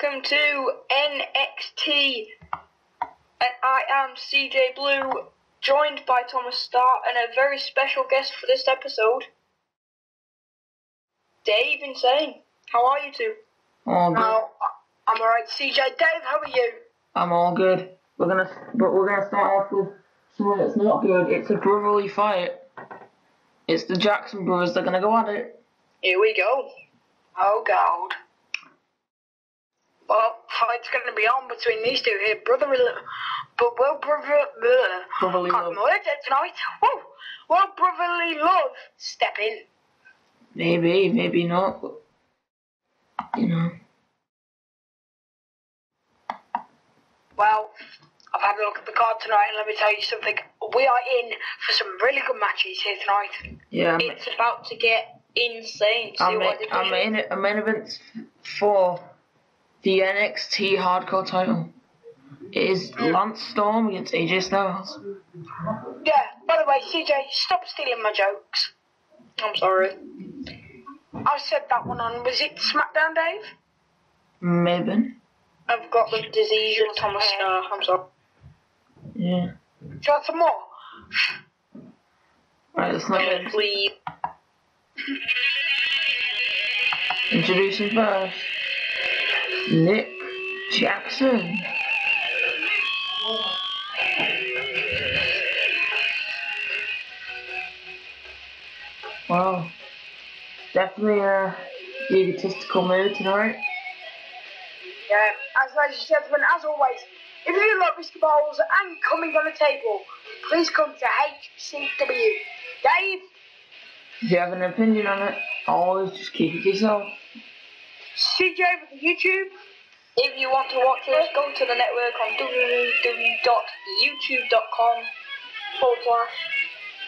Welcome to NXT, and I am CJ Blue, joined by Thomas Starr and a very special guest for this episode, Dave Insane. How are you two? All good. Oh, I'm alright, CJ. Dave, how are you? I'm all good. We're gonna, but we're gonna start off with something that's not good. It's a brotherly fight. It's the Jackson brothers. They're gonna go at it. Here we go. Oh, God. Well, fight's going to be on between these two here. Brotherly, but well, brother, bleh. Brotherly Can't love. it tonight. Whoa. Well, brotherly love, step in. Maybe, maybe not. But you know, Well, I've had a look at the card tonight, and let me tell you something. We are in for some really good matches here tonight. yeah. It's about to get insane. I'm, what I did I'm in. I'm in events for the NXT Hardcore title. It is Lance Storm against AJ Styles. Yeah, by the way, CJ, stop stealing my jokes. I'm sorry. I said that one on, was it SmackDown, Dave? Maybe. I've got the disease of Thomas Starr. I'm sorry. Yeah. Do you want some more? Right. Let's not get Please. Introducing first, Nick Jackson. Wow, definitely uh, a egotistical mood tonight. Yeah, as ladies and gentlemen, as always, if you like whiskey bowls and coming on the table, please come to HCW. Dave, If you have an opinion on it, always just keep it to yourself. CJ with YouTube. If you want to watch us, go to the network on www.youtube.com forward slash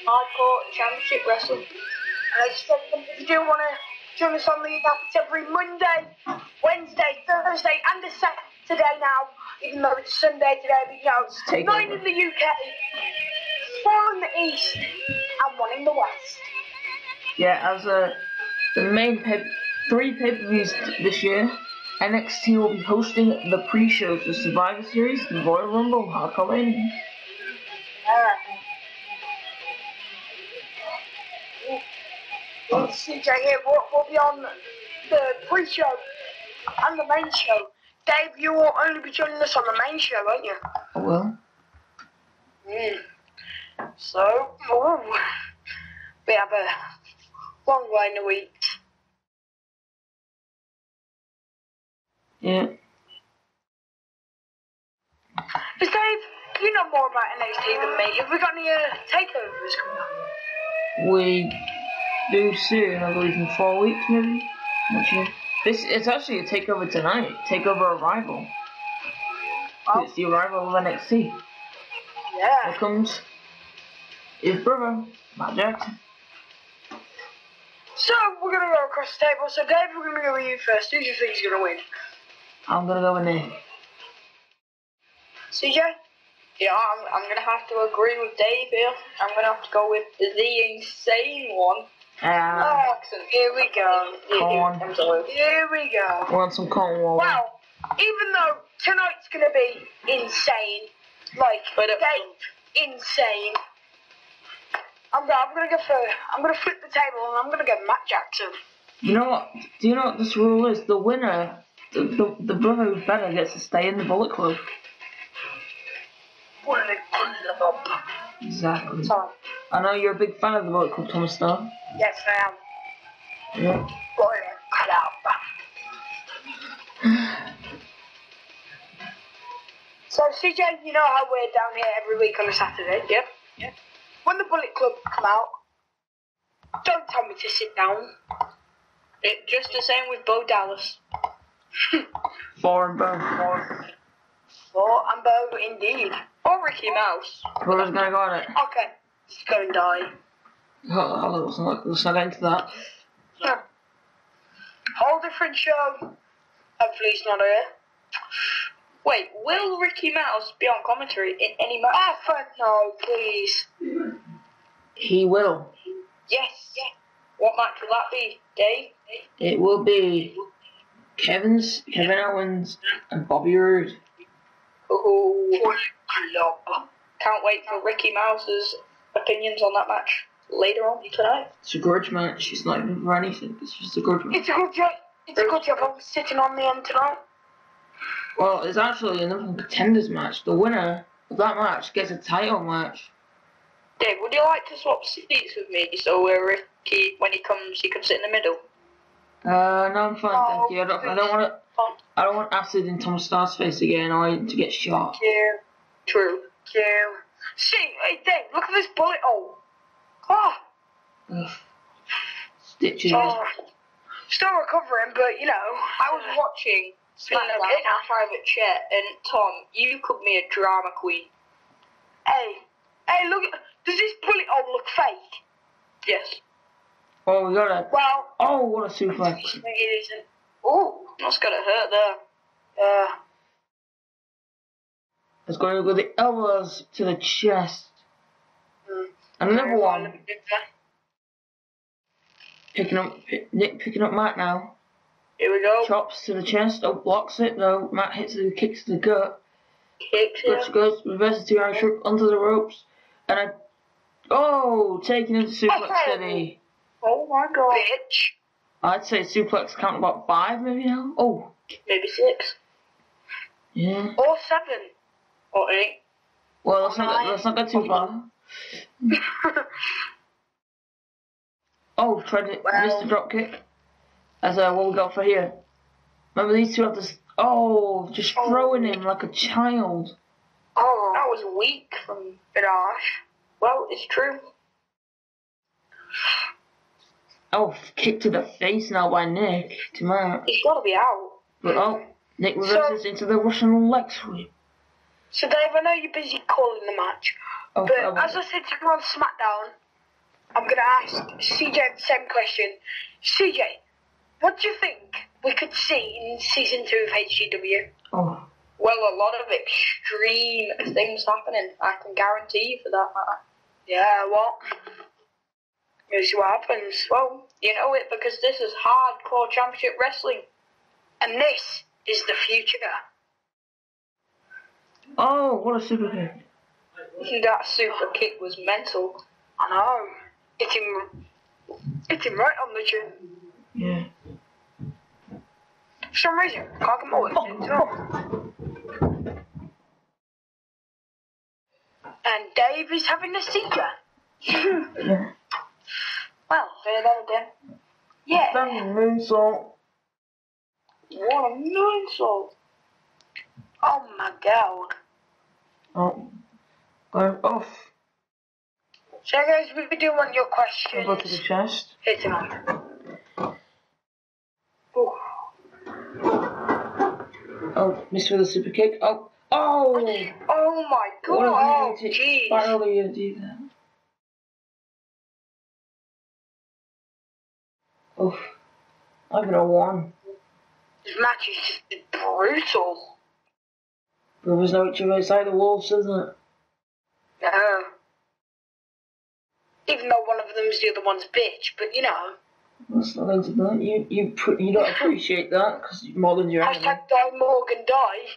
hardcore championship wrestling. And and gentlemen, if you do want to join us on the app, it's every Monday, Wednesday, Thursday, and a Saturday today now, even though it's Sunday today because Take nine over. in the UK, four in the East, and one in the West. Yeah, as a the main pay, three pay-per-views this year, NXT will be hosting the pre-shows for Survivor Series, the Royal Rumble, Hardcore Mania. Uh, CJ here, we'll, we'll be on the pre-show and the main show. Dave, you will only be joining us on the main show, won't you? Oh, well. Mm. So, ooh, we have a long way in a week. Yeah. But Dave, you know more about NXT than me. Have we got any uh, takeovers coming up? We do soon, I believe in four weeks maybe. Not sure. This it's actually a takeover tonight. Takeover arrival. Oh. It's the arrival of NXT. Here Yeah. comes his brother, Matt Jackson. So, we're going to go across the table. So, Dave, we're going to go with you first. Who do you think is going to win? I'm gonna go with Nick. CJ? Yeah, I'm, I'm gonna have to agree with Dave here. I'm gonna have to go with the insane one. Ah, Oh, here we go. Go on. I'm sorry. Here we go. want some Cornwall? Well, even though tonight's going to be insane, like But, Dave, insane. I'm gonna, I'm gonna go for, I'm gonna flip the table and I'm gonna go Matt Jackson. You know what? Do you know what this rule is? The winner, the, the, the brother who's better gets to stay in the Bullet Club. What an up. Exactly. Sorry. I know you're a big fan of the Bullet Club, Thomas Starr. Yes, I am. Yeah. So, CJ, you know how we're down here every week on a Saturday? Yep. Yep. When the Bullet Club come out, don't tell me to sit down. It, just the same with Bo Dallas. Four and both. Four. And Bo, indeed. Or Ricky Mouse. Brother's gonna go on it. Okay, to go and die. Oh, oh, let's not, let's not get into that. Yeah. Whole different show. Hopefully he's not here. Wait, will Ricky Mouse be on commentary in any match? Oh, fuck no, please. He will. Yes. yes. What match will that be, Dave? It will be Kevin's, Kevin Owens, and Bobby Roode. Club. Can't wait for Ricky Mouse's opinions on that match later on tonight. It's a grudge match. It's not even for anything. It's just a grudge match. It's a good job. It's a good job I'm sitting on the end tonight. Well, it's actually another contenders match. The winner of that match gets a title match. Dave, would you like to swap seats with me so uh, Ricky, when he comes, he can sit in the middle? Uh, no, I'm fine, Oh, thank you. I don't, I don't want to. I don't want acid in Thomas Starr's face again, or to get shot. Yeah. True. Yeah. See, hey Dave, look at this bullet hole. Oh, Ugh. Stitches. oh. Still recovering, but you know, I was watching SmackDown in our private chat, and Tom, you could be a drama queen. Hey, hey, look at. Does this bullet hole look fake? Yes. Oh, we got a. Well, Oh, what a suplex. Oh, That's gotta hurt there. yeah. It's going to go the elbows to the chest. Mm. And another one. let me do that. Picking up. Nick picking up Matt now. Here we go. Chops to the chest. Oh, blocks it. No, Matt hits it. Kicks to the gut. Kicks Goes, it. goes, reverses to Irish hook onto the ropes. And a. Oh, taking him to suplex Oh. City. Oh my god. Bitch. I'd say suplex count about five maybe now. Oh, Maybe six. yeah. Or seven. Or eight. Well, let's not, let's not go too far. Oh, tried to Well- miss the drop kick. As uh, what we got for here. Remember these two have this. Oh, just Oh. throwing him like a child. oh, That was weak from. bit harsh. Well, it's true. Oh, kick to the face now by Nick to. He's gotta be out. But oh, Nick reverses into the Russian leg sweep. So Dave, I know you're busy calling the match, Oh, but oh, as oh. I said to you on SmackDown, I'm gonna ask CJ the same question. CJ, what do you think we could see in season two of HCW? oh, Well, a lot of extreme things happening. I can guarantee you for that matter. Yeah, what? We'll what happens. Well, you know it because this is hardcore championship wrestling. And this is the future. oh, what a super kick. That super kick was mental. I know. Oh, hit him, hit him right on the chin. Yeah. For some reason, can't get my words out. And Dave is having a seizure. yeah. Well, Say that again. yeah. Standing moonsault. What a moonsault. Oh my god. Oh, going off. So guys, we do want your Over to the questions. chest. Hit him. Ooh. Oh, missed with a super kick. Oh, oh! Oh my What a god. way to jeez. finally do that. Oof. I've been a one. This match is just brutal. Brothers know each other outside the walls, isn't it? Yeah. Even though one of them's the other one's bitch, but you know. That's not into that. You you pr- you don't appreciate that because Morgan's your enemy. Hashtag die Morgan die.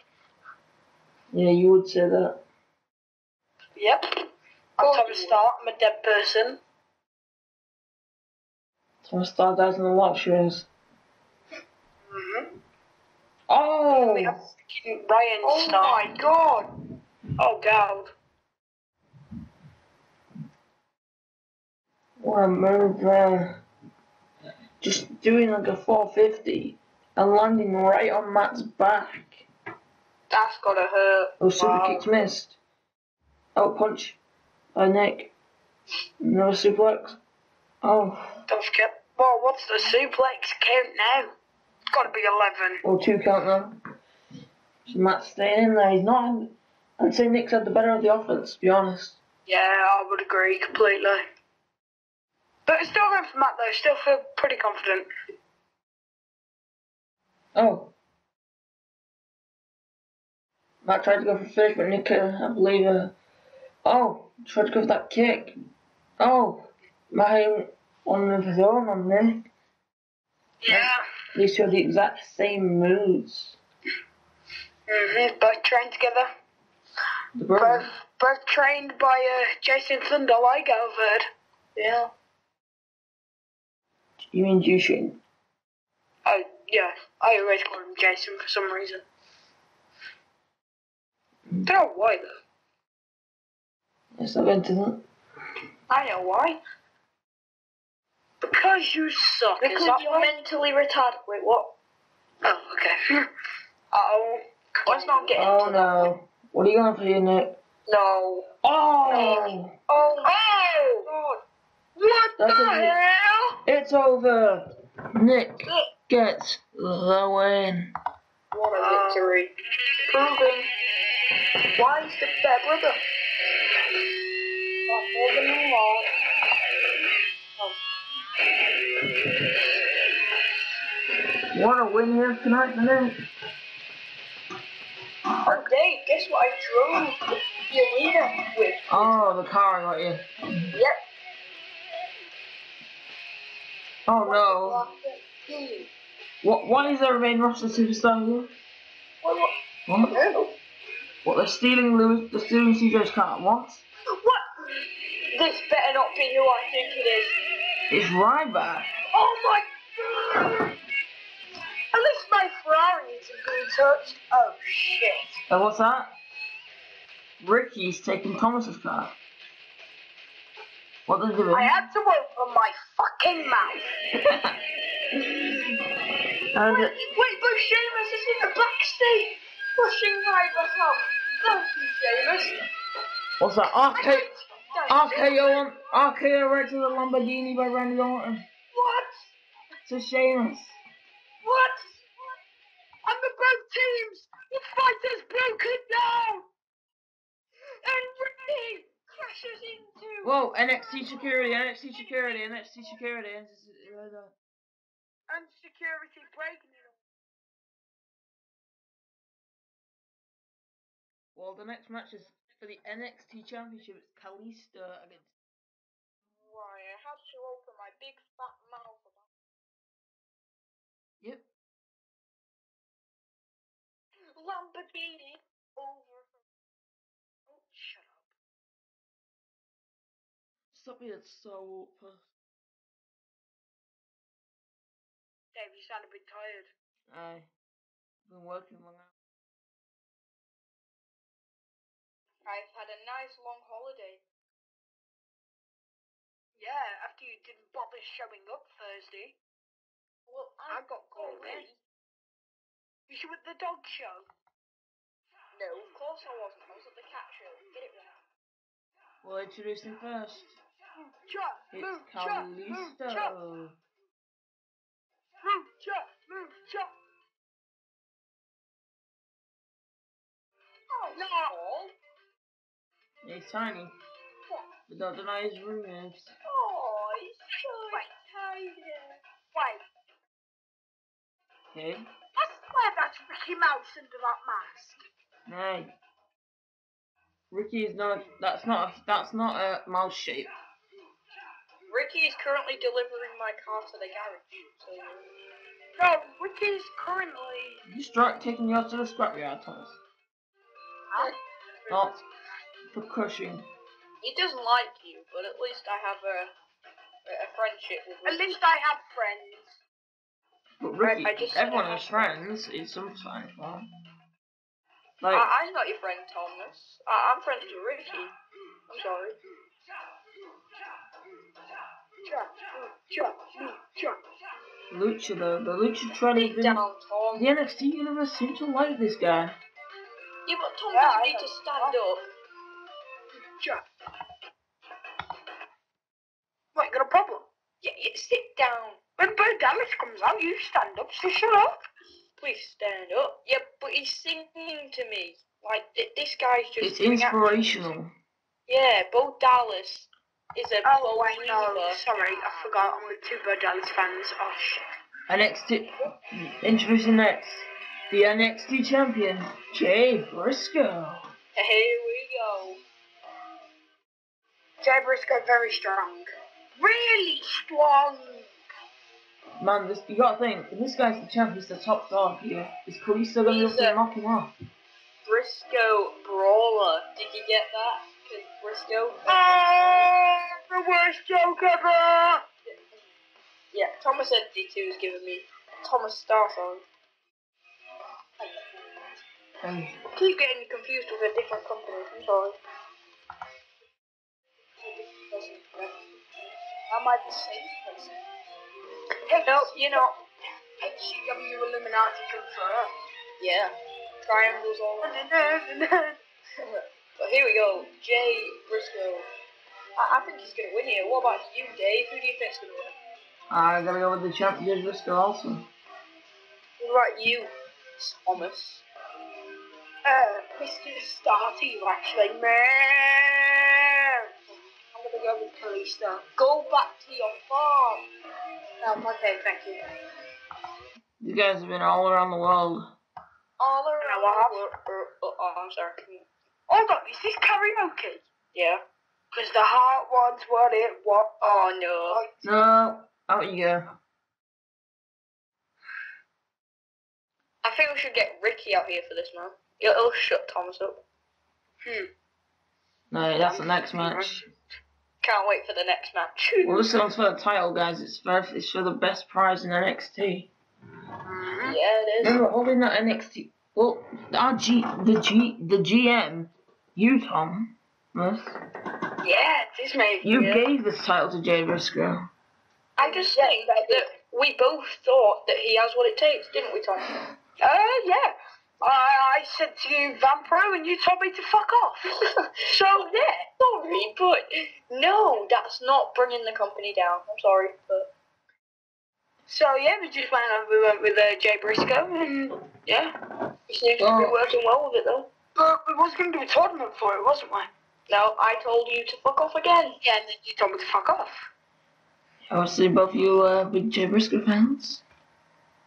Yeah, you would say that. Yep. I'm you would. Starr, I'm a dead person. Thomas Starr dies in the shows. Mm-hmm. Oh! We have fucking Ryan Oh Starr. my god. Oh god. What a move. Just doing like a 450 and landing right on Matt's back. That's gotta hurt. Oh, super Wow. kicks missed. Oh, punch by Nick. Another suplex. Oh, Don't forget. Well, what's the suplex count now? It's gotta be 11. oh, two count now. So Matt's staying in there. He's not. I'd say Nick's had the better of the offense, to be honest. Yeah, I would agree completely. But it's still going for Matt though. Still feel pretty confident. Oh. Matt tried to go for fish, but Nick, uh, I believe, uh, oh, tried to go for that kick. Oh, Matt on the own on Nick. Yeah. Two have the exact same moves. Mm-hmm. Both trained together. The Both both trained by uh, Jason Thunder, like I've heard. Yeah. You mean Jushin? Oh yeah. I always call him Jason for some reason. Don't know why though. Let's not into that. I know why. Because you suck. Because you're why? mentally retarded. Wait, what? Oh, okay. oh. Let's not get Oh into that. no. What are you going for here, Nick? No. Oh! Oh my Oh! god. What That's the a- hell? It's over! Nick gets the win. What a victory. Proving why is the bear brother? Not more than a lot. What a win here tonight Nick. Oh, Dave, guess what I drove the arena with? Oh, the car I got you. Yep. Oh no. What? Why is there a main roster superstar here? What? What? What? What? They're stealing Lewis. They're stealing CJ's car. What? What? This better not be who I think it is. It's Ryback. Oh my god! At least my Ferrari isn't being touched. Oh shit. Uh, what's that? Ricky's taking Thomas's car. What are they doing? I had to open my fucking mouth. and, Wait, wait, but Sheamus is in the back seat, pushing Ryback up. Thank you, Sheamus. what's that? RK, RKO, on, RKO right to the Lamborghini by Randy Orton. What? To Sheamus. What? And the both teams, the fight has broken down. And Ricky crashes into. Whoa, NXT security, NXT security, NXT security. And security breaking. Well, the next match is for the NXT Championship. It's Kalisto against. Why, I had to open my big fat mouth about Yep. Lamborghini over. Oh, shut up. Stop being so pissed. Dave, you sound a bit tired. Aye. I've been working long hours. I've had a nice long holiday. Yeah, after you didn't bother showing up Thursday. Well, I I got called in. Was you at the dog show? No, of course I wasn't. I was at the cat show. Get it right. Well, introduce him first. Cha, It's move, cha, cha, Kalisto. move, cha, move, cha. Oh, No. Paul. He's tiny, What? but don't deny his room moves. Oh, he's so Wait. tiny. Wait, Okay? I swear that's Mickey Mouse under that mask. No. Ricky is not. That's not. A, that's not a mouse shape. Ricky is currently delivering my car to the garage. So, No, Ricky's currently. You start taking yours to the scrapyard, Thomas. Huh? Not for crushing. he doesn't like you, but at least I have a a friendship with At least I have friends. But Ricky, I just everyone has friends. It's sometimes fun. Like, I, I'm not your friend, Thomas. I, I'm friends with Ricky. I'm sorry. Cha, move, cha, move, cha. Lucha though, the Lucha Trend has down, Tom. The NXT universe seems to like this guy. Yeah, but Tom Yeah, doesn't need to stand up. Cha. What, you got a problem? Yeah, yeah, sit down. When Bo Dallas comes out, you stand up, so shut up. Please stand up. Yeah, but he's singing to me. Like, th- this guy's just It's inspirational. Yeah, Bo Dallas is a Oh, pro wait, no, sorry, I forgot. I'm with two Bo Dallas fans. Oh, shit. NXT. Introducing next. The NXT champion, Jay Briscoe. Here we go. Jay Briscoe, very strong. Really strong. Man, this, you gotta think, this guy's the champ, he's the top dog here. Is Cody still gonna be able to knock him off? Briscoe Brawler. Did you get that? 'Cause Briscoe. Oh, the worst joke ever. Yeah, Thomas NT2 is giving me Thomas Starr song. Hey, keep getting confused with a different company. I'm sorry. Am I the same person? No, you know, not. HCW Illuminati confirmed. Yeah. Triangles all around. But here we go. Jay Briscoe. I, I think he's going to win here. What about you, Dave? Who do you think's going to win? I'm going to go with the champ, Jay Briscoe also. What about you, Thomas? uh, Mr. Starty, actually. Man. I'm gonna go Kalisto. Go back to your farm. Um, okay, thank you. These guys have been all around the world. All around Now what? the world. Oh, oh, I'm sorry. Hold on, is this karaoke? Yeah. Because the heart wants what it wants. Oh, no. No, out you go. I think we should get Ricky out here for this, man. It'll, it'll shut Thomas up. Hmm. No, that's the next match. Can't wait for the next match. Well, this one's for the title, guys. It's for, it's for the best prize in NXT. Mm-hmm. yeah, it is. Remember, holding that NXT. Well, our G, the G, the GM, you Tom, Thomas, Yeah, it is me. you yeah. gave this title to Jay Briscoe. I just Yeah, think that we both thought that he has what it takes, didn't we, Tom? Uh, yeah. I, I said to you, Vampro, and you told me to fuck off. so, yeah. sorry, but no, that's not bringing the company down. I'm sorry, but So, yeah, we just went, we went with uh, Jay Briscoe, and yeah. he seems to be working well with it, though. But we was going to do a tournament for it, wasn't we? No, I told you to fuck off again. Yeah, and then you told me to fuck off. Obviously, both of you uh, big Jay Briscoe fans.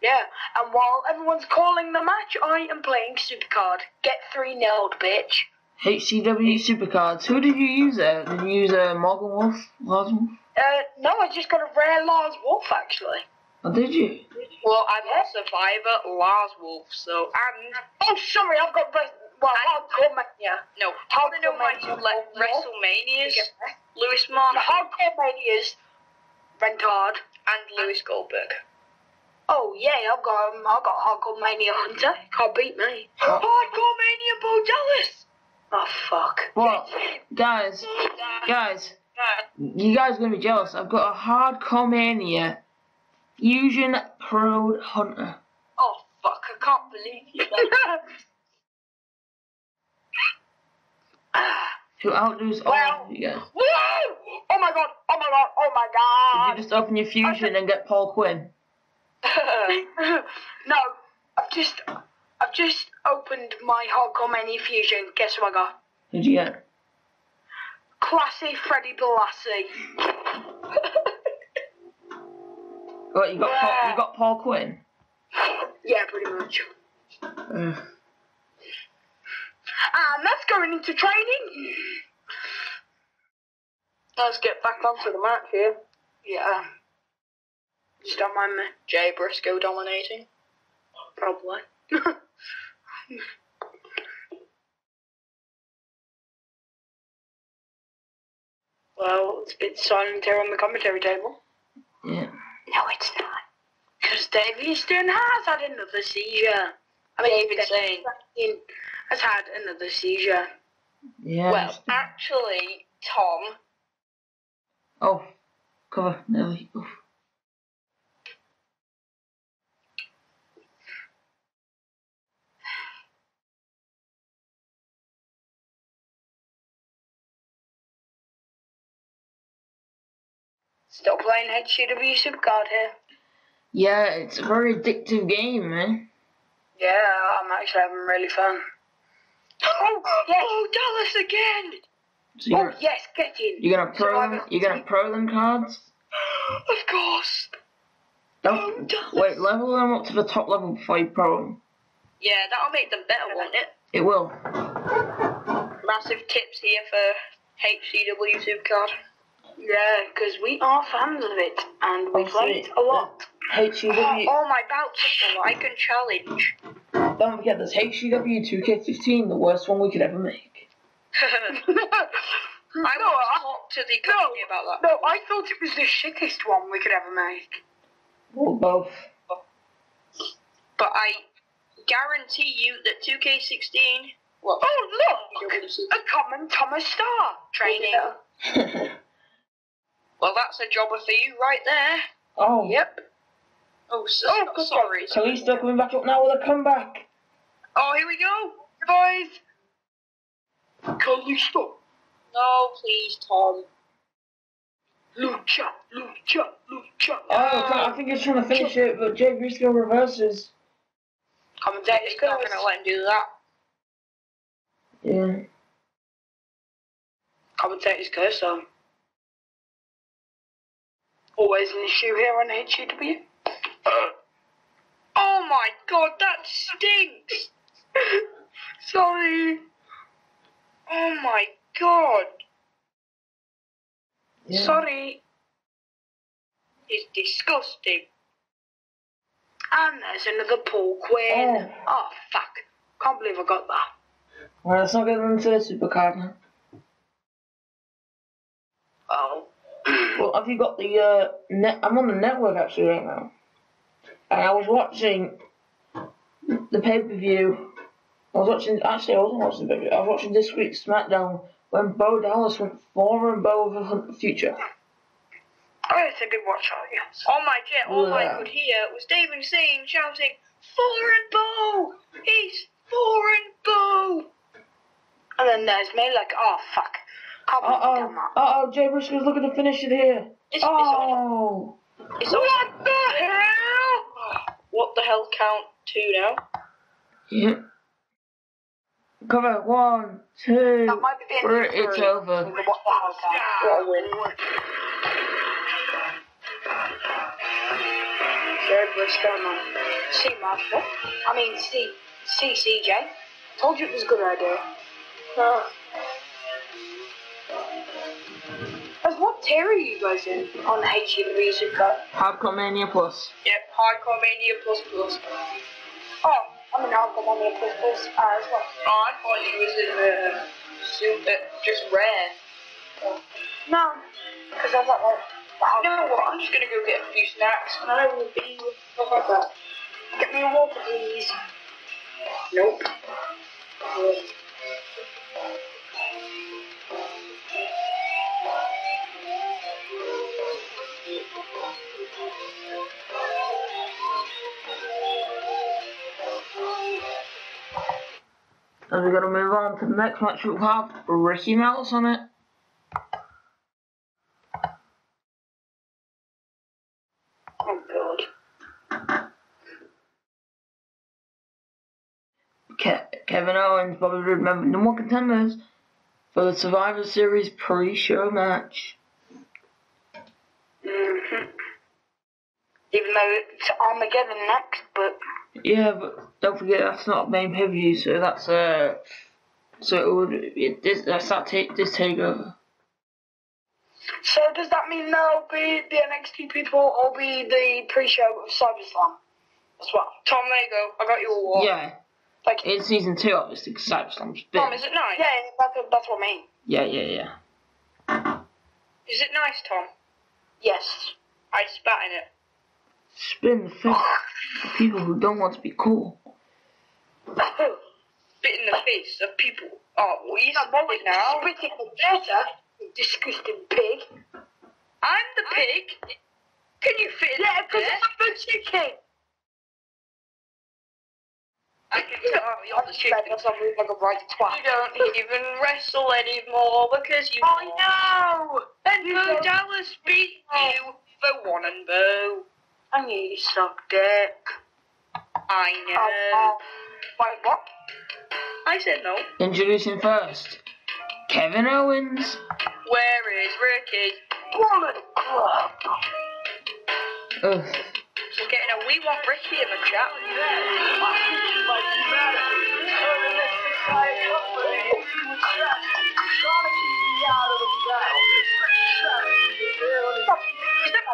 Yeah, and while everyone's calling the match, I am playing Supercard. Get three nailed, bitch. HCW Supercards. Who did you use there? Did you use uh, Morgan Wolf? Lars Wolf? Uh, no, I just got a rare Lars Wolf, actually. Or did you? Well, I'm a survivor, Lars Wolf, so and Oh, sorry, I've got res- well, hardcore mania. no, how do know my two Hardcore le- Mania. WrestleManias? Yeah. Lewis The Marsh hardcore manias, Rentard. and Lewis Goldberg. Oh yeah, I've got um, I've got hardcore mania Hunter. Can't beat me. Hardcore mania Bo Dallas. Oh fuck. Well, guys, guys, you guys are gonna be jealous. I've got a hardcore mania Fusion Pro Hunter. Oh fuck! I can't believe you. Who outdoes all Well- of you guys. Oh my god! Oh my god! Oh my god! Did god! you just open your Fusion and get Paul Quinn? no, I've just I've just opened my hardcore mania fusion. Guess what I got? Who'd you get? Classy Freddy Blassie. What you got? Paul, you got Paul Quinn. Yeah, pretty much. Uh, And that's going into training. Let's get back onto the match here. Yeah. Just don't mind me. Jay Briscoe dominating. Probably. well, it's a bit silent here on the commentary table. yeah. No, it's not. Because Dave Easton has had another seizure. I mean, David Dave Zane. Easton has had another seizure. Yeah. Well, actually, Tom, oh, cover. No. Oof. Still playing HCW Supercard here. Yeah, it's a very addictive game, man. Yeah, I'm actually having really fun. Oh, yes. Oh, Dallas again! So Oh yes, get in. you're gonna pro them. You're gonna pro them cards. Of course. Oh, wait, level them up to the top level before you pro them. Yeah, that'll make them better, won't it? It will. Massive tips here for HCW Supercard. Yeah, because we are fans of it and we play it a lot. HCW. Oh, oh, my bouts! I can challenge. Don't forget, there's HCW 2K15, the worst one we could ever make. I no, want I, to talk to the company about that. no, I thought it was the shittest one we could ever make. Well, both. But I guarantee you that 2K16. Well, Oh look, a common Thomas Starr Training. Well, that's a jobber for you right there. oh, Yep. Oh, so, Oh, oh good sorry. Kalisto coming back up now with a comeback. Oh, here we go. Boys. Kalisto. No, please, Tom. Lucha, lucha, lucha. Oh, oh, God, I think he's trying to finish it, but Jay Briscoe reverses. Commentators not curse. going to let him do that. Yeah. Commentators curse, so. Always an issue here on HCW. Uh. Oh my god, that stinks! Sorry. Oh my god. yeah. Sorry. It's disgusting. And there's another Paul Quinn. Oh. Oh. fuck. Can't believe I got that. Well, let's not get into the supercard now. Oh. Have you got the uh, net? I'm on the network actually right now, and I was watching the pay per view. I was watching. Actually, I wasn't watching the pay per view. I was watching this week's SmackDown when Bo Dallas went four and Bo over Hunt the Future. Oh, yes, I did watch all yes. On my jet, all I could hear was Dave Insane shouting, Foreign Bow! He's Foreign Bow! And then there's me like, oh, fuck. Can't Uh believe I oh, uh oh, Jay Briscoe's looking to finish it here. It's, it's on. Oh, It's on. What the hell? What the hell count two now? yeah. Cover one, two, That might be the end of three. It's three. over. What the hell, guy? What a win. Jared Briscoe, man. See, Master. I mean, see, see, CJ. Told you it was a good idea. Uh, what tier are you guys in on the HCW Supercard? Hardcore Mania Plus. Yep, Hardcore Mania Plus Plus. Oh, I'm in Alpha Mania Plus Plus uh, as well. Oh, I thought you was in uh, super, just rare. No, because I've got like. You know what? I'm just gonna go get a few snacks and I will be with stuff like that. Get me a water, please. Nope. And we're gonna move on to the next match. We'll have Ricky Melts on it. Oh god. Ke- Kevin Owens, Bobby Roode, remember number one contenders for the Survivor Series pre-show match. hmm Even though it's Armageddon next, but Yeah, but don't forget that's not main pay-per-view, so that's uh, so it would it, this that's that ta- this takeover. so does that mean there'll be the NXT people or be the pre-show of CyberSlam as well? Tom, there you go. I got you a water. Yeah, Like, in season two, obviously, because Cyberslam's big. Tom, is it nice? yeah, that's that's what I mean. Yeah, yeah, yeah. Is it nice, Tom? Yes. I spat in it. Spin the fist for people who don't want to be cool. Spit in the face of people. Oh, well, you Now, what spit it now. Spitting the better, you disgusting pig. I'm the pig. Can you fit in Yeah, because there? I'm the chicken. I can tell you're the chicken. That's not like a right twat. You don't even wrestle anymore because you. I know! And You Bo Dallas beat you for one and Bo. I knew you sucked dick. I know. oh. Wait, what? I said no. Introducing first, Kevin Owens. Where is Ricky? Bullet Club. Ugh. We're getting a we want Ricky in the chat. Is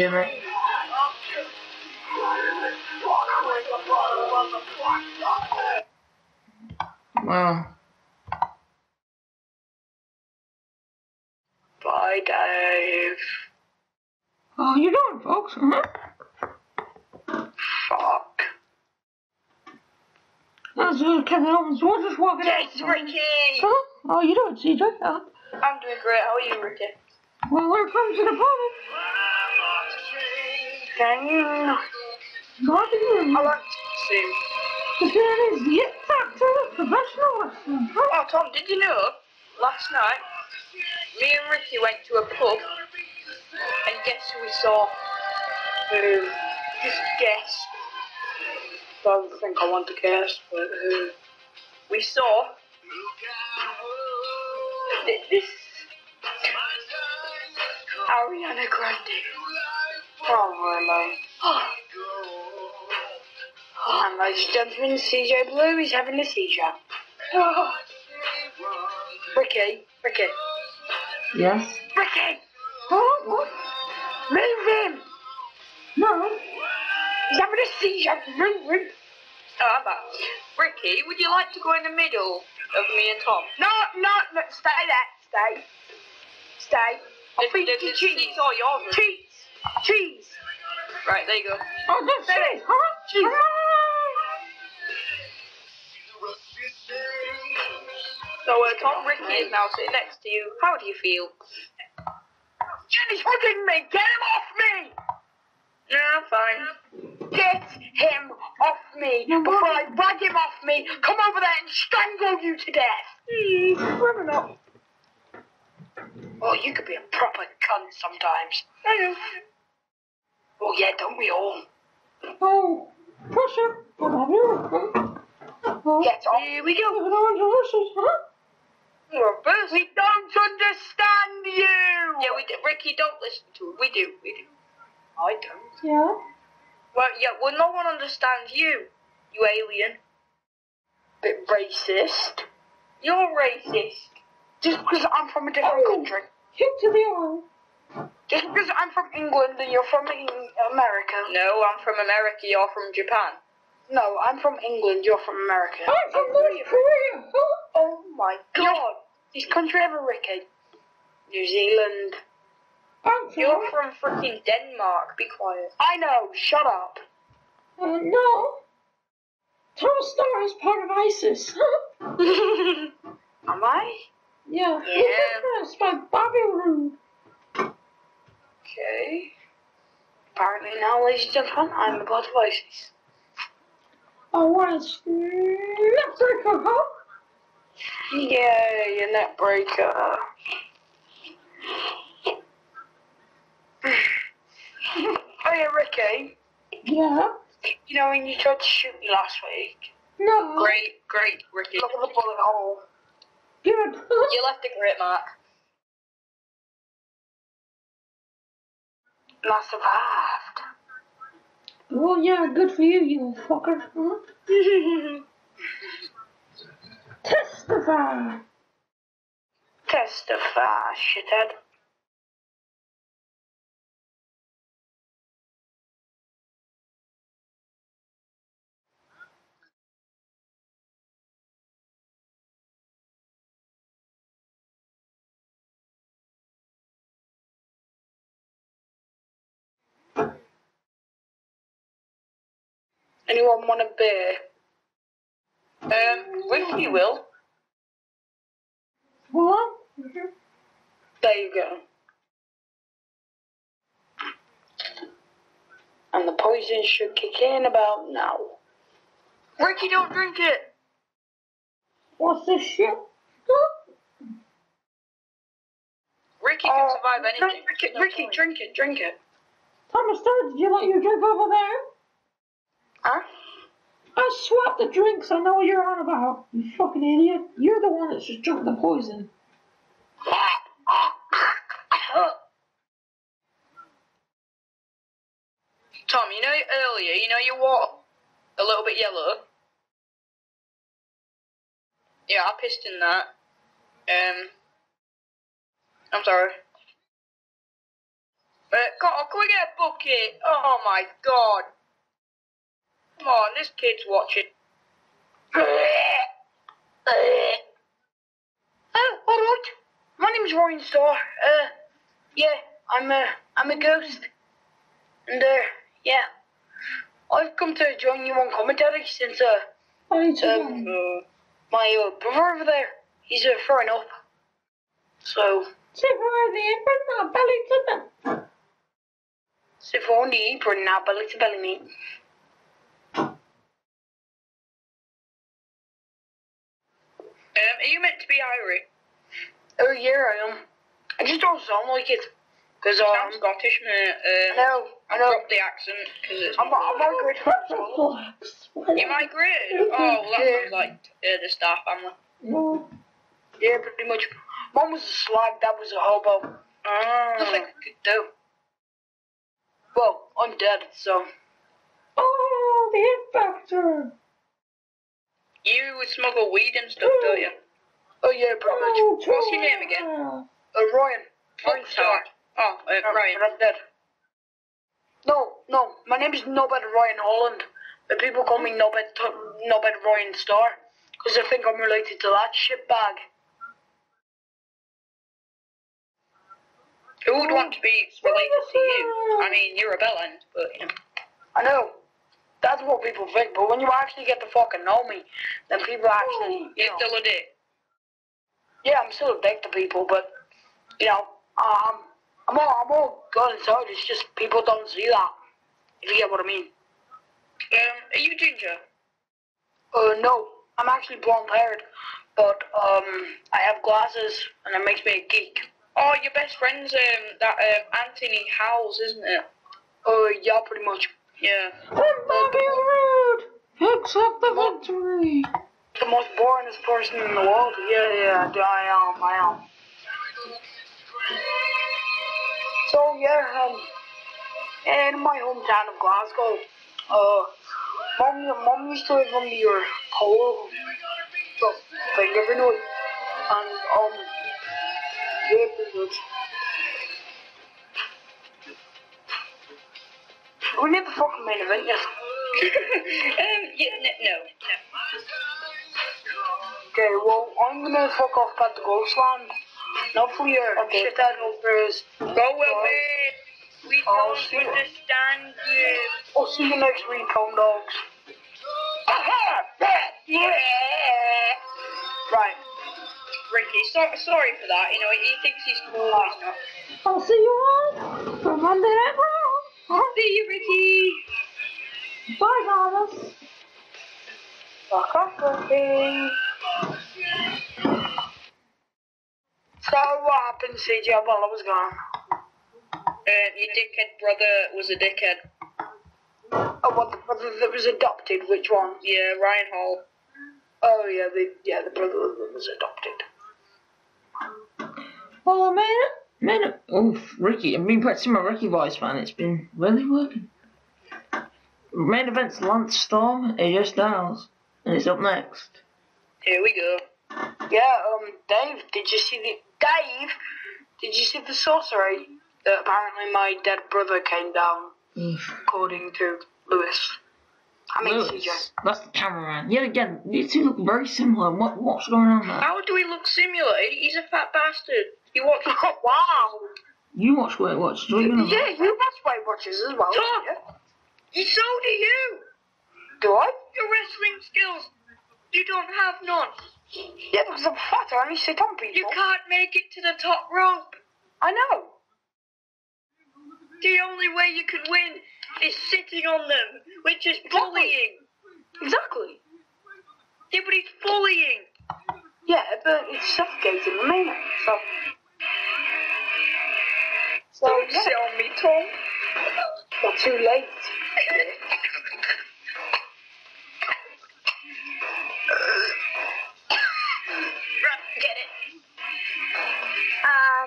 Here, mate. Wow. Bye, Dave. Oh, you doing, folks? Huh? Fuck. That's uh, Kevin Owens. We're just walking out. Yes, Ricky. Huh? Oh, you doing, CJ? Uh, Night, me and Ricky went to a pub, and guess who we saw? Who? Just guess. Don't think I want to guess, but who? We saw th- this Ariana Grande. Oh, really? Oh. And ladies and gentlemen, CJ Blue is having a seizure. Oh. Ricky, Ricky, Yes. Ricky, Oh, what? move him! No. He's having a seizure. Move him. Oh, I'm back. Ricky, would you like to go in the middle of me and Tom? No, no, no, stay there, stay. Stay. I'll The- feed you the cheese. seats are yours. Cheese. Cheese. Right, there you go. Oh, that's Stay it. Huh? Cheese. So, uh, Tom, Ricky is now sitting next to you. How do you feel? Jenny's hugging me. Get him off me. No, I'm fine. Get him off me before I drag him off me, come over there and strangle you to death. Whether not. Oh, you could be a proper cunt sometimes. I know. Oh, yeah, don't we all? Oh, pressure. What have you? Huh? Get off. Here we go. Kevin Owens? We're first. We don't understand you. Yeah, we do. Ricky, don't listen to it. We do. We do. I don't. Yeah. Well, yeah, well, no one understands you, you alien. Bit racist. You're racist. Just because I'm from a different Oh. country. Hit to the eye. Just because I'm from England and you're from America. No, I'm from America. You're from Japan. No, I'm from England. You're from America. I'm from North Korea. Huh? Oh my god. This country ever Ricky. New Zealand. I'm from. You're from freaking Denmark. Be quiet. I know. Shut up. Uh, no. Thomas Starr is part of ISIS. Am I? Yeah. Yeah. It's by Bobby Roode. Okay. Apparently now, ladies and gentlemen, I'm a part of ISIS. Oh, what is Neckbreaker, huh? Yay, a net breaker. oh yeah, Ricky. Yeah. You know when you tried to shoot me last week? No. Great, great, Ricky. Look at the bullet hole. Good. You left a great mark. And I survived. well, yeah, good for you, you fucker. Testify! Testify, shithead. Anyone want a beer? Um, Ricky will. What? There you go. And the poison should kick in about now. Ricky, don't drink it. What's this shit? Ricky can Oh, survive anything. Ricky, Ricky, drink it, drink it. Thomas, did you let you drink over there? Huh? I swapped the drinks. I know what you're on about. You fucking idiot. You're the one that's just drunk the poison. Tom, you know earlier, you know you were a little bit yellow. Yeah, I pissed in that. Um, I'm sorry. Uh, on, can we get a bucket? Oh my god. Come on, this kid's watching. Oh, alright. My name's Ryan Starr. Uh, yeah, I'm a, I'm a ghost. And, uh, yeah. I've come to join you on commentary since, uh, I too. Um, my uh, brother over there, he's uh, throwing up. So, Sit for the apron, not belly to them. sit for on the apron now, belly to belly meat. Are you meant to be Irish? Oh, yeah, I am. I just don't sound like it. Because, I'm um, Scottish, mate. I Um, know, I I'll know. drop the accent because it's. I'm, I'm migrated from Scotland. You migrated? Oh, well, that Yeah. sounds like uh, the Starr family. No. Yeah, pretty much. Mom was a slag, dad was a hobo. Nothing Oh. I could do. Well, I'm dead, so. Oh, the hit factor. You would smuggle weed and stuff, don't you? Oh, yeah, pretty much. Oh, What's your name again? Joanna. Uh, Ryan. Ryan Starr. Foxtrot. Oh, uh, No, Ryan. but I'm dead. No, no, my name is Nobed Ryan Holland. But people call me Nobed, Nobed Ryan Starr. Because they think I'm related to that shitbag. Who would want to be related to you? I mean, you're a bellend, but you know. I know. That's what people think, but when you actually get to fucking know me, then people actually, you You're know, still a dick. Yeah, I'm still a dick to people, but you know, um, I'm all, I'm all good inside. It's just people don't see that. If you get what I mean. Um, are you ginger? Uh, no, I'm actually blonde haired, but um, I have glasses, and it makes me a geek. Oh, your best friend's um that um Anthony Howells, isn't it? Oh Uh, yeah, pretty much. Yeah. I'm Bobby Roode. Accept the victory. The most boringest person in the world. Yeah, yeah, I am, I am. So yeah, um, in my hometown of Glasgow, uh, mom, mom used to live on uh, pole so, thing every night, and um, yeah, pretty much. We need the fucking main event, yeah. um, yeah, no, no, no. Okay, well, I'm gonna fuck off at the Ghostland. Not for your Okay. shit out overs. Go away. We Oh, don't understand you. I'll see you next week, home dogs. Yeah. Right. Ricky, so, sorry for that. You know, he thinks he's cool, he's not. I'll see you all for Monday Night Raw. See you, Ricky. Bye, Thomas. Fuck off, Ricky. So what happened, CJ, while I was gone? Um, your dickhead brother was a dickhead. Oh, what the brother that was adopted? Which one? Yeah, Ryan Hall. Oh yeah, the yeah the brother that was adopted. Well, man, man, it. Made it. Oof, Ricky. I've been practicing my Ricky voice, man. It's been really working. Main event's Lance Storm, AJ Styles, and it's up next. Here we go. Yeah, um, Dave, did you see the Dave? Did you see the sorcery that apparently my dead brother came down, Oof. according to Lewis? I mean Lewis, CJ. That's the cameraman. Yet again, you two look very similar. What what's going on there? How do we look similar? He's a fat bastard. You He watched. wow. You watch Weight Watchers. What are you gonna Yeah, you watch Weight Watchers as well. Tom! Yeah. You so do you. Do I? Your wrestling skills, you don't have none. Yeah, because I'm fat. I only sit on You can't make it to the top rope. I know. The only way you could win is sitting on them, which is bullying. Exactly. Yeah, but it's bullying. Yeah, but it's suffocating the main. So. So Don't yeah, sit on me, Tom. not too late.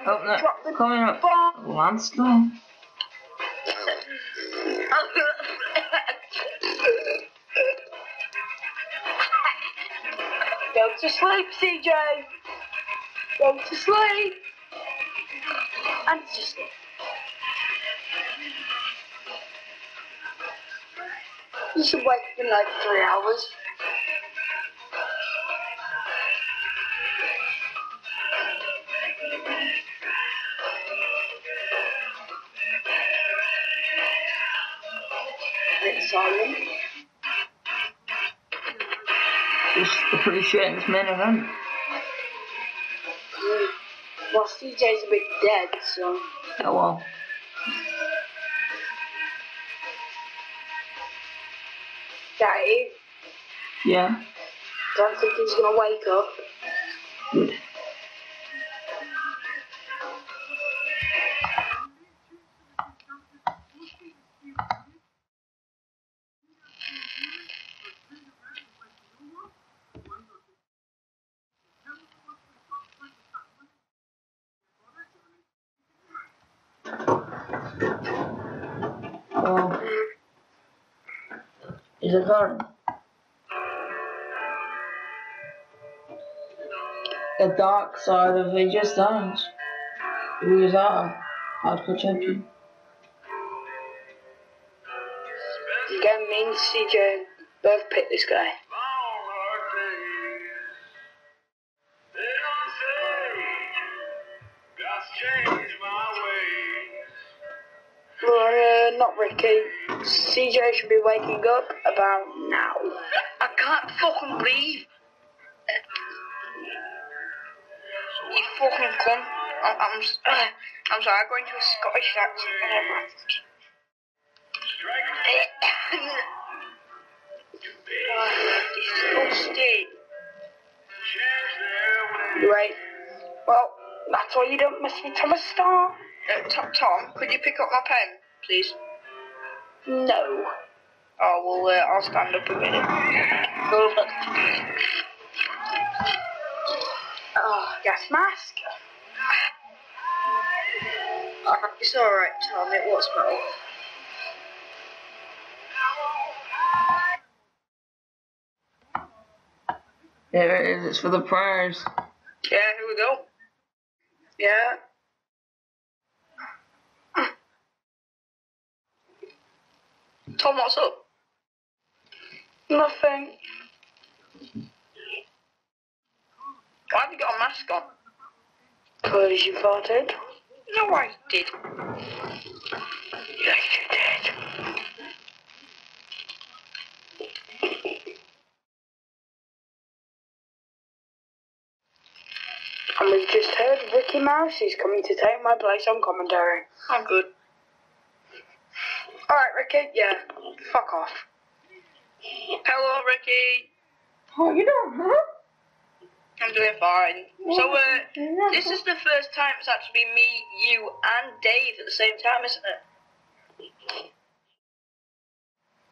Oh, no. drop the Coming up. bomb. Lance Storm. Go to sleep, CJ. Go to sleep. And just sleep. You should wake up in like three hours. Silent. Just appreciating event. Mm. Well, CJ's a bit dead, so. Oh well. Dave, Yeah. don't think he's gonna wake up. Is it hard? The dark side of AJ Styles, who is our hardcore champion. Again, me and CJ both picked this guy. Well, uh, not Ricky. CJ should be waking up about now. I can't fucking breathe. You fucking cunt. I'm, I'm, I'm sorry, I'm going to a Scottish accent. Disgusting. Right? Well, that's why you don't miss me, Thomas Starr. Uh, Tom, Tom, could you pick up my pen, please? No. Oh, well, uh, I'll stand up a minute. Oh, gas mask. Uh, it's alright, Tom, it was metal. There it is, it's for the prize. Yeah, here we go. Yeah. Tom, what's up? Nothing. Why have you got a mask on? Because you farted. No, I did. Yes, you did. And we've just heard Ricky Mouse is coming to take my place on commentary. I'm good. Alright, Ricky, yeah, fuck off. Hello, Ricky. Oh, you don't, huh? I'm doing fine. So, uh, this is the first time it's actually been me, you, and Dave at the same time, isn't it?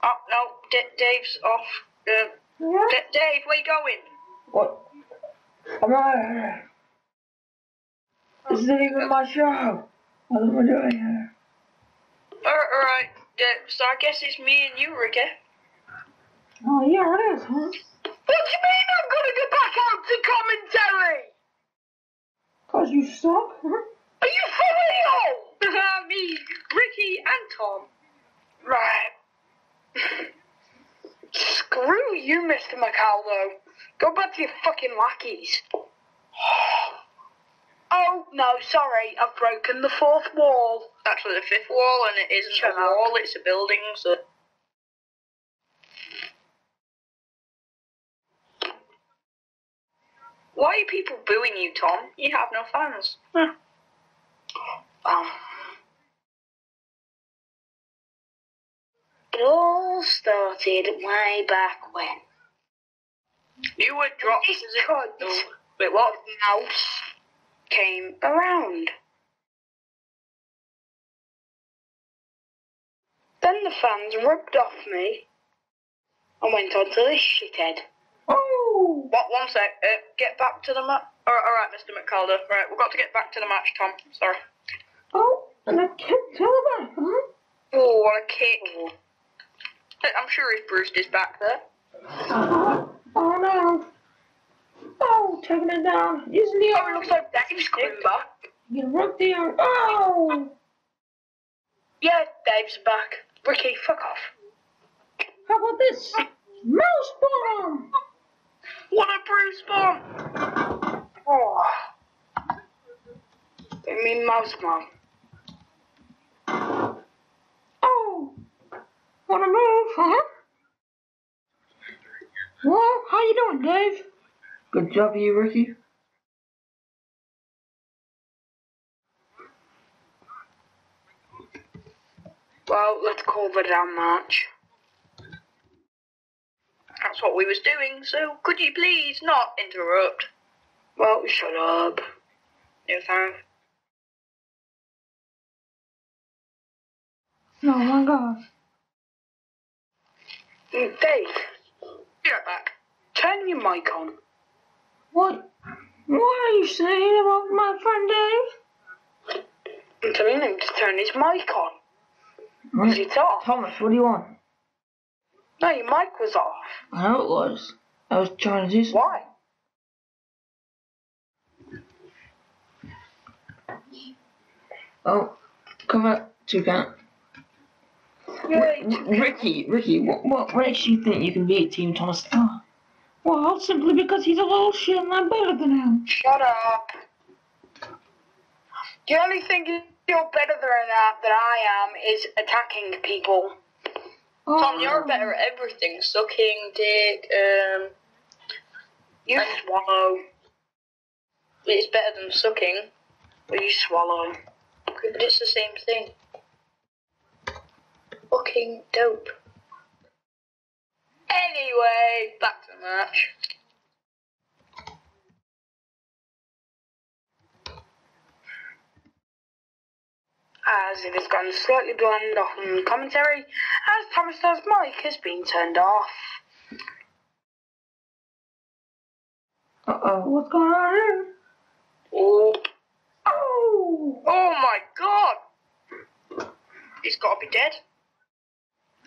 Oh, no, D- Dave's off. Uh, Yeah. D- Dave, where you going? What? I'm not here. This isn't even my show. What am I doing here? Alright, uh, so I guess it's me and you, Ricky. Oh, yeah, it is, huh? What do you mean I'm gonna go back out to commentary? Cause you suck, huh? Are you for real? me, Ricky, and Tom. Right. Screw you, Mr. McAldo. Go back to your fucking lackeys. Oh no, sorry, I've broken the fourth wall. Actually, the fifth wall, and it isn't Shut a up. wall; it's a building. So. Why are people booing you, Tom? You have no fans. Huh. Um. It all started way back when. You were dropped. Oh, wait, what? Mouse came around. Then the fans rubbed off me and went on to this shithead. Oh! What? One sec. Uh, get back to the match. Alright, alright, Mr. McCalder. Right, we've got to get back to the match, Tom. Sorry. Oh! And I kicked back, huh? Oh, what a kick. Uh, I'm sure his Bruce is back there. Oh, oh no! Oh, taking it down. Oh, it looks like Dave's coming back. You ripped the arm. Oh! Yeah, Dave's back. Ricky, fuck off. How about this? Mouse bomb! What a Bruce bomb! Oh. I mean, mouse mom. Oh! What a move, huh? Well, how you doing, Dave? Good job, you Ricky. Well, let's call the damn match. That's what we was doing, so could you please not interrupt? Well, shut up. No thanks. Oh my god. Dave, Be right back. turn your mic on. What? What are you saying about my friend Dave? I'm telling him to turn his mic on. Because it's off. Thomas, what do you want? No, your mic was off. I know it was. I was trying to do something. Why? Oh, come up, Toucan. Yeah, Ricky, Ricky, what, what makes you think you can beat Team Thomas? Oh, well, simply because he's a little shit and I'm better than him. Shut up. The only thing you're better than that than I am is attacking people. Oh, Tom, you're better at everything. Sucking, dick, um... You And- swallow. It's better than sucking. Or you swallow. But it's the same thing. Fucking dope. Anyway, back to the match. As it has gone slightly bland on commentary, as Thomas does mic has been turned off. Uh-oh, what's going on here? Oh, Oh! oh my god! He's got to be dead.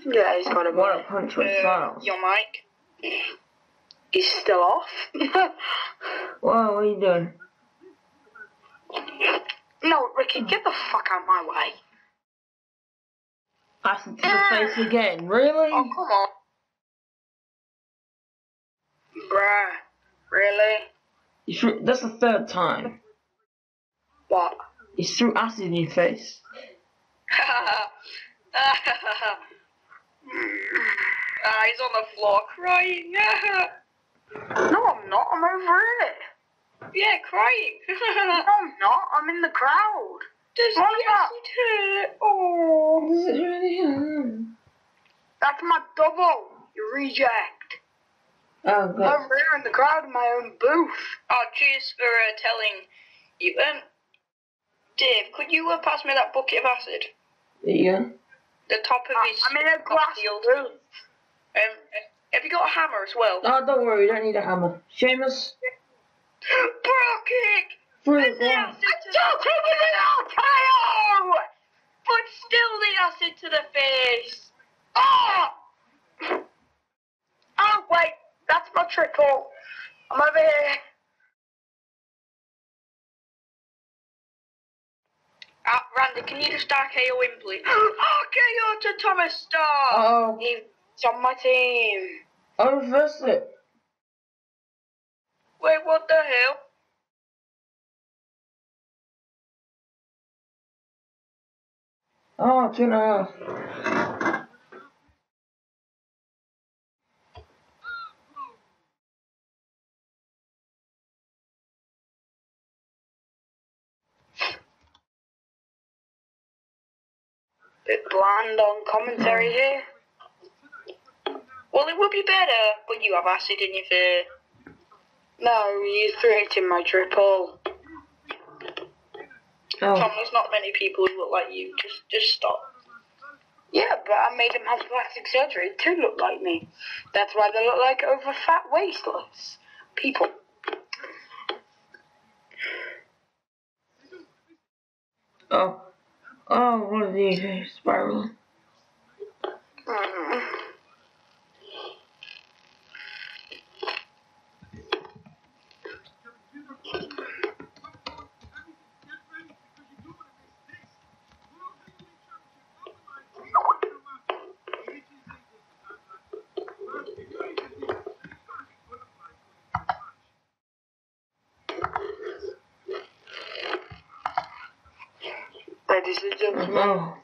Yeah, he's got a What a punch with Uh, your mic. He's still off. Whoa, what are you doing? no, Ricky, get the fuck out of my way. Acid to the face again, really? Oh, come on. Bruh. Really? You threw, that's the third time. What? You threw acid in your face. ah, he's on the floor crying. No, I'm not. I'm over it. yeah, crying. No, I'm not. I'm in the crowd. Does Why the not? hurt? Oh. Does it really hurt? That's my double. You reject. Oh, God. Over here in the crowd in my own booth. Oh, cheers for uh, telling you. Um, Dave, could you uh, pass me that bucket of acid? Yeah. The top of his. I'm in a glass shield. booth. Um, have you got a hammer as well? Oh, don't worry, you don't need a hammer. Sheamus, Brogue kick! through the And the glass. acid to the But still the acid to the face. Oh! Oh, wait. That's my triple. I'm over here. Ah, Randy, can you just RKO him, please? RKO to Thomas Starr! Oh, He's on my team. I reversed it. Wait, what the hell? Oh, two and a half. Bit bland on commentary hmm. here. Well, it would be better, but you have acid in your fur. No, you threw it in my triple. Oh, Tom, there's not many people who look like you. Just, just stop. Yeah, but I made them have plastic surgery to look like me. That's why they look like over fat wasteless people. oh, oh, what are these spiraling? Uh, Mm. Ladies and gentlemen, Oh,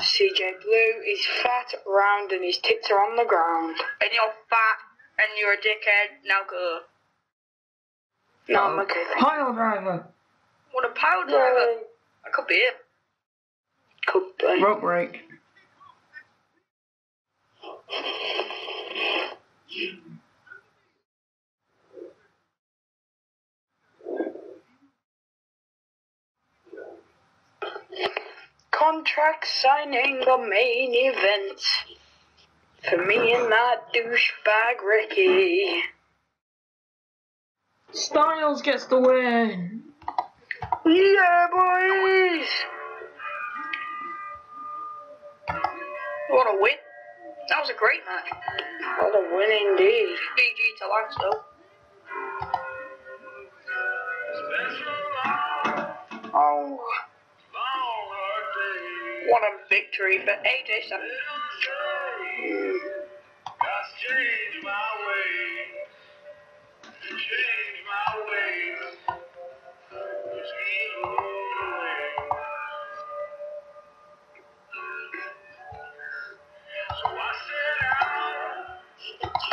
CJ Blue is fat, round, and his tits are on the ground. And you're fat, and you're a dickhead. Now go. No, I'm oh. okay. thank pile driver, What a pile you. driver. That could be it. Could be. rope break. Contract signing the main event. For me and that douchebag Ricky. Styles gets the win. Yeah, boys! What a win. That was a great match. What a win indeed. GG to Lance, though. Oh, What a victory for AJ Styles.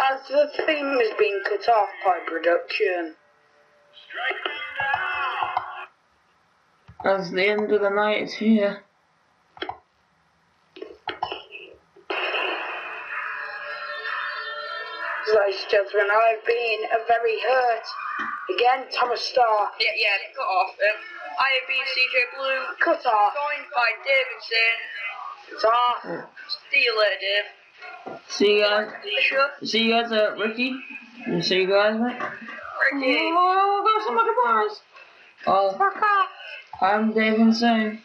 As the theme has been cut off by production. strike. As the end of the night is here. Ladies and gentlemen, I've been a very hurt. Again, Thomas Starr. Yeah, yeah, cut off. Um, I have been CJ Blue, Cut off. joined by Davidson. Cut off. See you later, Dave. See you guys. Sure? See you guys, uh, Ricky. You see you guys, mate. Ricky. Oh, got some goodbyes. Oh, Fuck off. I'm Dave Insane.